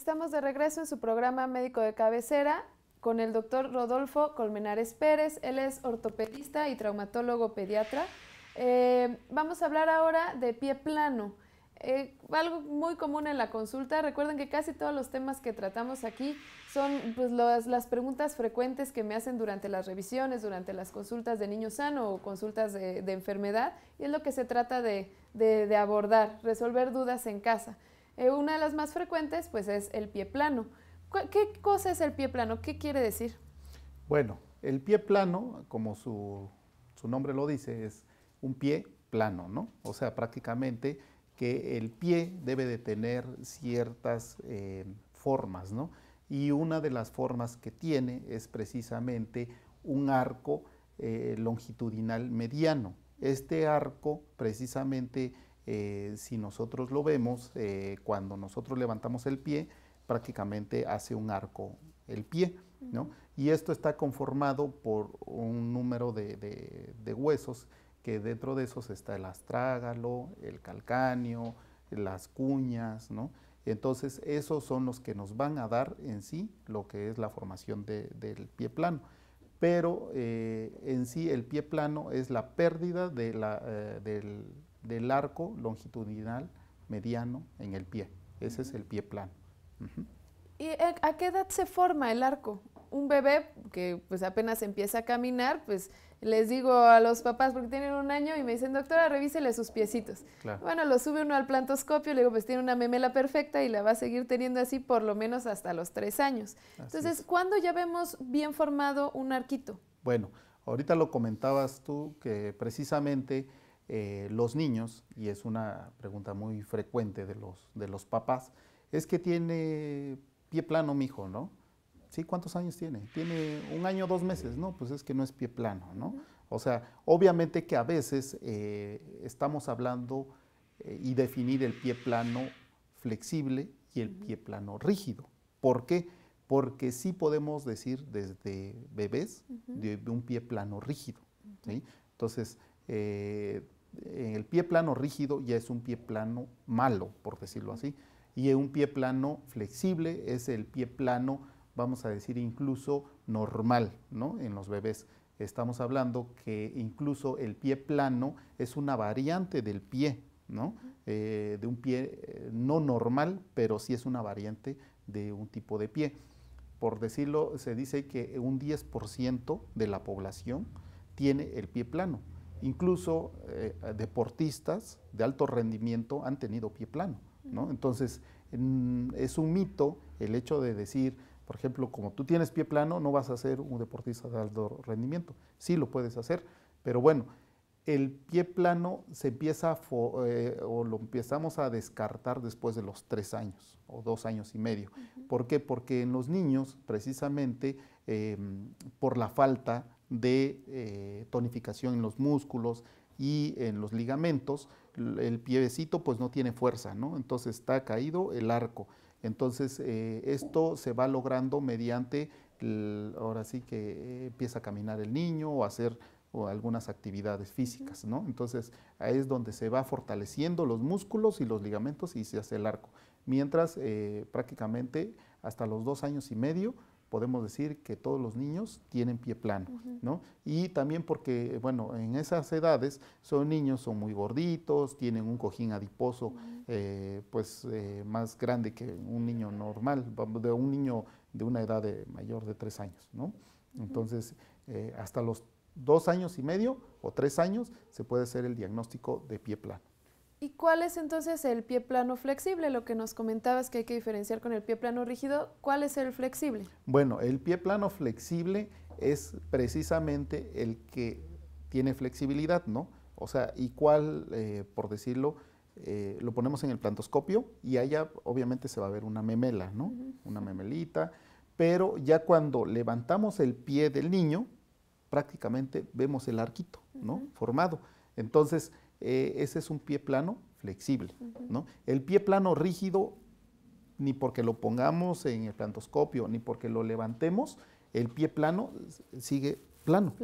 Estamos de regreso en su programa médico de cabecera con el doctor Rodolfo Colmenares Pérez. Él es ortopedista y traumatólogo pediatra. Eh, vamos a hablar ahora de pie plano. Eh, algo muy común en la consulta. Recuerden que casi todos los temas que tratamos aquí son pues, las preguntas frecuentes que me hacen durante las revisiones, durante las consultas de niño sano o consultas de, enfermedad. Y es lo que se trata de, de abordar, resolver dudas en casa. Eh, una de las más frecuentes pues es el pie plano. ¿Qué cosa es el pie plano? ¿Qué quiere decir? Bueno, el pie plano, como su, nombre lo dice, es un pie plano, ¿no? O sea, prácticamente que el pie debe de tener ciertas eh, formas, ¿no? Y una de las formas que tiene es precisamente un arco eh, longitudinal mediano. Este arco precisamente eh, si nosotros lo vemos, eh, cuando nosotros levantamos el pie, prácticamente hace un arco el pie, ¿no? Y esto está conformado por un número de, huesos, que dentro de esos está el astrágalo, el calcáneo, las cuñas, ¿no? Entonces, esos son los que nos van a dar en sí lo que es la formación del pie plano. Pero eh, en sí el pie plano es la pérdida de la, del, del arco longitudinal mediano en el pie. Ese es el pie plano. ¿Y a qué edad se forma el arco? Un bebé que pues apenas empieza a caminar, pues les digo a los papás porque tienen un año y me dicen, doctora, revísele sus piecitos. Bueno, lo sube uno al plantoscopio, le digo, pues tiene una memela perfecta y la va a seguir teniendo así por lo menos hasta los tres años. Entonces, ¿cuándo ya vemos bien formado un arquito? Bueno, ahorita lo comentabas tú que precisamente eh, los niños, y es una pregunta muy frecuente de los, de los papás, es que tiene pie plano mi hijo, ¿no? ¿Sí? ¿Cuántos años tiene? Tiene un año, dos meses, ¿no? Pues es que no es pie plano, ¿no? O sea, obviamente que a veces eh, estamos hablando eh, y definir el pie plano flexible y el pie plano rígido. ¿Por qué? Porque sí podemos decir desde bebés de, un pie plano rígido. ¿sí? Entonces, el pie plano rígido ya es un pie plano malo, por decirlo así, y un pie plano flexible es el pie plano, vamos a decir, incluso normal, ¿no? En los bebés. Estamos hablando que incluso el pie plano es una variante del pie, ¿no? Eh, de un pie eh, no normal, pero sí es una variante de un tipo de pie. Por decirlo, se dice que un 10% de la población tiene el pie plano. Incluso eh, deportistas de alto rendimiento han tenido pie plano, ¿no? Entonces, es un mito el hecho de decir, por ejemplo, como tú tienes pie plano, no vas a ser un deportista de alto rendimiento. Sí lo puedes hacer, pero bueno, el pie plano se empieza eh, o lo empezamos a descartar después de los tres años o dos años y medio. ¿Por qué? Porque en los niños, precisamente em, por la falta de eh, tonificación en los músculos y en los ligamentos, el piecito pues no tiene fuerza, ¿no? Entonces está caído el arco. Entonces eh, esto se va logrando mediante, ahora sí que eh, empieza a caminar el niño o hacer algunas actividades físicas, ¿no? Entonces ahí es donde se va fortaleciendo los músculos y los ligamentos y se hace el arco. Mientras prácticamente hasta los dos años y medio podemos decir que todos los niños tienen pie plano, ¿no? Y también porque, bueno, en esas edades son niños, son muy gorditos, tienen un cojín adiposo, eh, pues, eh, más grande que un niño normal, de un niño de una edad de mayor de tres años, ¿no? Entonces, eh, hasta los dos años y medio o tres años se puede hacer el diagnóstico de pie plano. ¿Y cuál es entonces el pie plano flexible? Lo que nos comentabas que hay que diferenciar con el pie plano rígido, ¿cuál es el flexible? Bueno, el pie plano flexible es precisamente el que tiene flexibilidad, ¿no? O sea, ¿y cuál, eh, por decirlo, eh, lo ponemos en el plantoscopio y allá obviamente se va a ver una memela, ¿no? Una memelita, pero ya cuando levantamos el pie del niño, prácticamente vemos el arquito, ¿no? Formado. Entonces, eh, ese es un pie plano flexible. ¿no? El pie plano rígido, ni porque lo pongamos en el plantoscopio, ni porque lo levantemos, el pie plano sigue plano.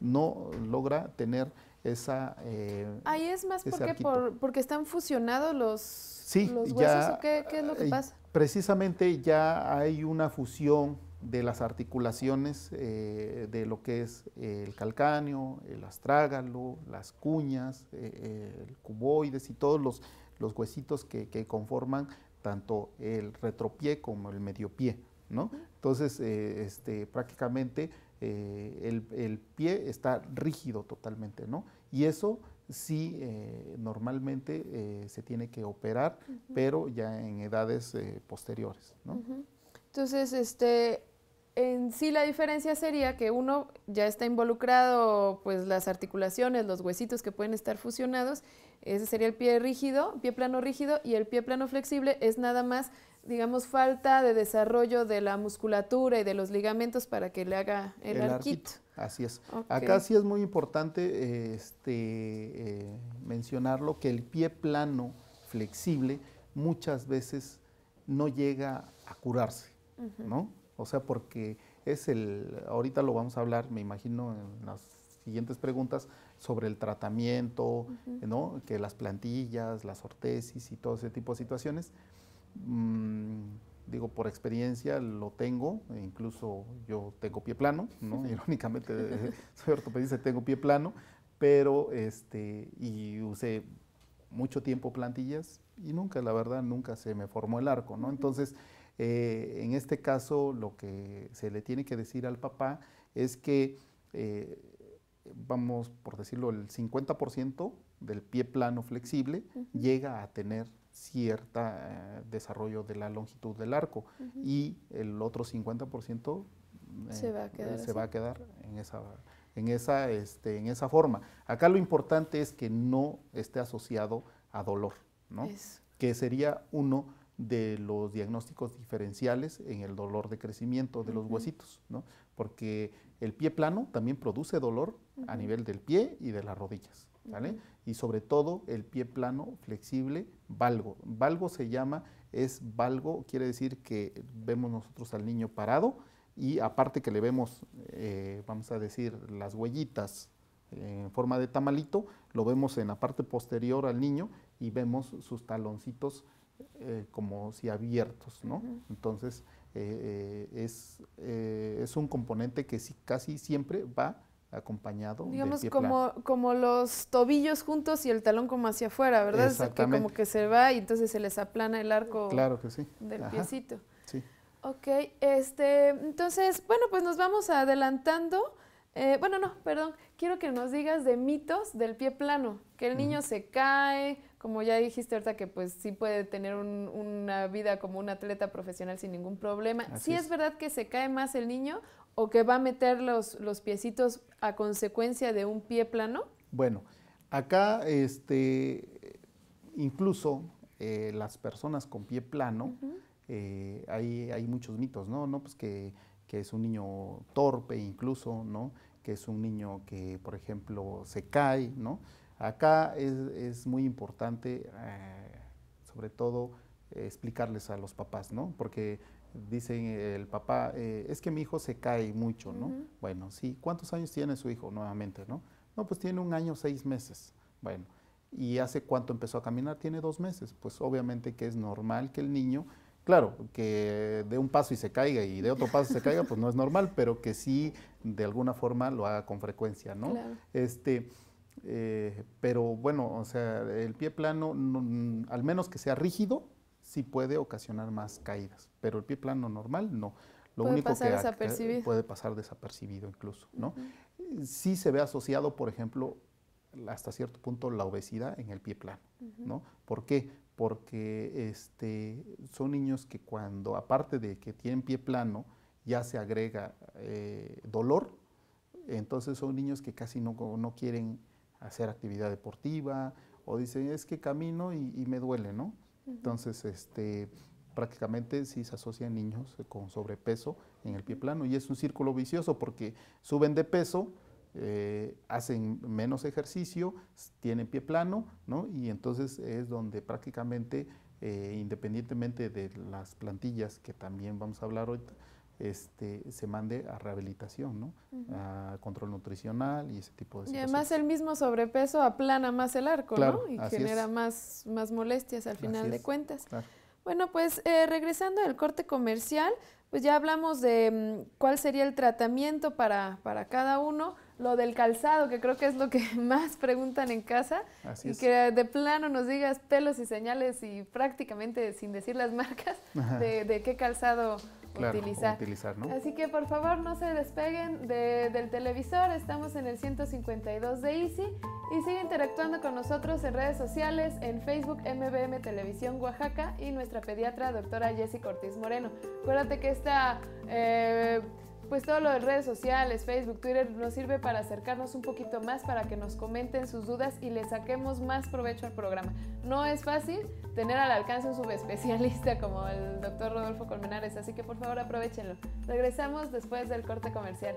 No logra tener esa... Eh, Ahí es más porque, por, porque están fusionados los, sí, los huesos o qué, qué, es lo que pasa. Precisamente ya hay una fusión de las articulaciones eh, de lo que es el calcáneo, el astrágalo, las cuñas, eh, el cuboides y todos los, los huesitos que, que, conforman tanto el retropié como el mediopié. ¿no? Entonces, este, prácticamente eh, el, pie está rígido totalmente, ¿no? Y eso sí eh, normalmente eh, se tiene que operar, pero ya en edades posteriores, ¿no? Entonces, este, en sí la diferencia sería que uno ya está involucrado, pues las articulaciones, los huesitos que pueden estar fusionados, ese sería el pie rígido, pie plano rígido, y el pie plano flexible es nada más digamos, falta de desarrollo de la musculatura y de los ligamentos para que le haga el, arquito. Así es. Acá sí es muy importante este, eh, mencionarlo que el pie plano flexible muchas veces no llega a curarse, ¿no? O sea, porque es el, ahorita lo vamos a hablar, me imagino, en las siguientes preguntas sobre el tratamiento, ¿no? Que las plantillas, las ortesis y todo ese tipo de situaciones Mm, digo, por experiencia lo tengo, e incluso yo tengo pie plano, ¿no? Irónicamente soy ortopedista y tengo pie plano, pero este, y usé mucho tiempo plantillas y nunca, la verdad, nunca se me formó el arco, ¿no? Entonces, eh, en este caso, lo que se le tiene que decir al papá es que, eh, vamos, por decirlo, el 50% del pie plano flexible llega a tener cierto eh, desarrollo de la longitud del arco y el otro 50% eh, se, va a quedar, se va a quedar en esa, en, esa, este, en esa forma. Acá lo importante es que no esté asociado a dolor, ¿no? que sería uno de los diagnósticos diferenciales en el dolor de crecimiento de los huesitos, ¿no? porque el pie plano también produce dolor a nivel del pie y de las rodillas. ¿vale? Y sobre todo el pie plano, flexible, valgo. Valgo se llama, es valgo, quiere decir que vemos nosotros al niño parado y aparte que le vemos, eh, vamos a decir, las huellitas en forma de tamalito, lo vemos en la parte posterior al niño y vemos sus taloncitos eh, como si abiertos, ¿no? Entonces, eh, es, es, un componente que sí, casi siempre va acompañado. Digamos como, como los tobillos juntos y el talón como hacia afuera, ¿verdad? Que como que se va y entonces se les aplana el arco claro que sí. del piecito. Sí. Ok, este, entonces, bueno, pues nos vamos adelantando. Eh, bueno, no, perdón, quiero que nos digas de mitos del pie plano, que el niño se cae, como ya dijiste ahorita que pues sí puede tener una vida como un atleta profesional sin ningún problema. ¿Sí es. verdad que se cae más el niño o que va a meter los, los piecitos a consecuencia de un pie plano? Bueno, acá este, incluso eh, las personas con pie plano, eh, hay, hay, muchos mitos, ¿no? ¿no? Pues que, que, es un niño torpe incluso, ¿no? Que es un niño que, por ejemplo, se cae, ¿no? Acá es, es muy importante, eh, sobre todo, explicarles a los papás, ¿no? Porque dicen el papá, eh, es que mi hijo se cae mucho, ¿no? Bueno, sí, ¿cuántos años tiene su hijo nuevamente, no? No, pues tiene un año, seis meses. Bueno, ¿y hace cuánto empezó a caminar? Tiene dos meses. Pues obviamente que es normal que el niño, claro, que de un paso y se caiga y de otro paso se caiga, pues no es normal, pero que sí de alguna forma lo haga con frecuencia, ¿no? Este, eh, pero bueno, o sea, el pie plano, al menos que sea rígido, sí puede ocasionar más caídas, pero el pie plano normal no. Lo puede único pasar que desapercibido. puede pasar desapercibido incluso, ¿no? Sí se ve asociado, por ejemplo, hasta cierto punto la obesidad en el pie plano, ¿no? ¿Por qué? Porque este, son niños que cuando, aparte de que tienen pie plano, ya se agrega eh, dolor, entonces son niños que casi no, no, quieren hacer actividad deportiva o dicen, es que camino y, y me duele, ¿no? Entonces, este, prácticamente sí se asocian niños con sobrepeso en el pie plano y es un círculo vicioso porque suben de peso, eh, hacen menos ejercicio, tienen pie plano, ¿no? Y entonces es donde prácticamente, eh, independientemente de las plantillas, que también vamos a hablar ahorita, este, se mande a rehabilitación, ¿no? A control nutricional y ese tipo de situaciones. Y además el mismo sobrepeso aplana más el arco, ¿no? Y genera más, más molestias al final de cuentas. Bueno, pues eh, regresando al corte comercial, pues ya hablamos de mm, cuál sería el tratamiento para, para, cada uno, lo del calzado, que creo que es lo que más preguntan en casa, y que de plano nos digas pelos y señales y prácticamente sin decir las marcas de, de qué calzado utilizar. Así que por favor no se despeguen del televisor, estamos en el 152 de Easy y sigue interactuando con nosotros en redes sociales, en Facebook MBM Televisión Oaxaca y nuestra pediatra doctora Jessica Ortiz Moreno. Acuérdate que esta... Eh, pues todo lo de redes sociales, Facebook, Twitter, nos sirve para acercarnos un poquito más, para que nos comenten sus dudas y le saquemos más provecho al programa. No es fácil tener al alcance un subespecialista como el doctor Rodolfo Colmenares, así que por favor aprovechenlo. Regresamos después del corte comercial.